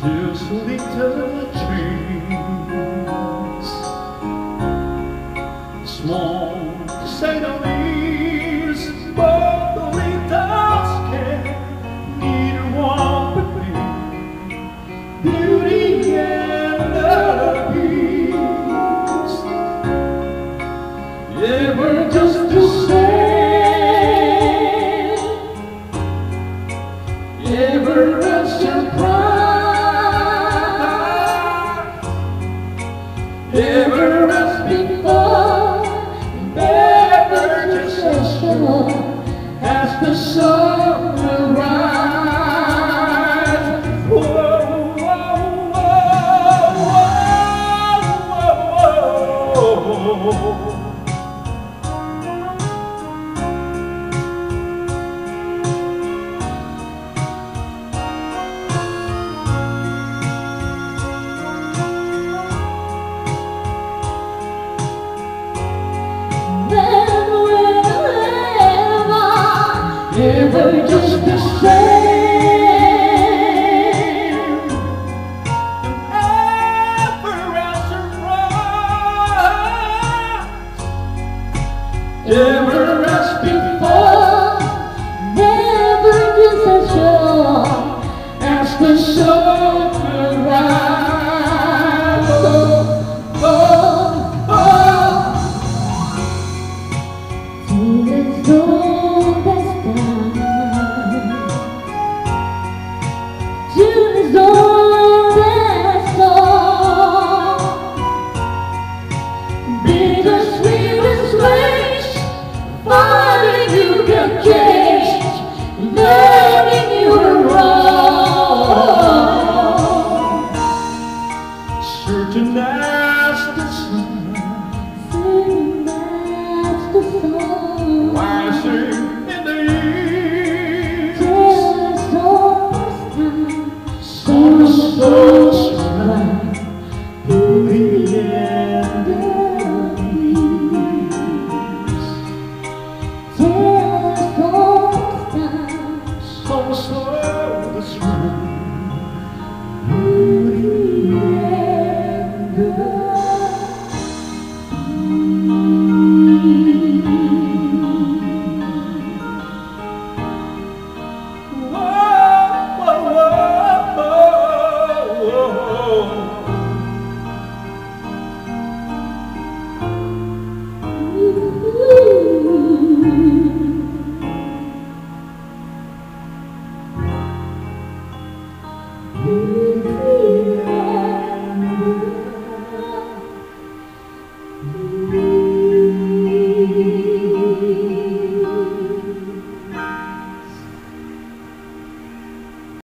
There's little dreams Small, say no As the sun will rise. never just the same. Ever after right. Ever as before, never just as sure as the soul arrives. Oh, oh, oh. See the Oh. Amen.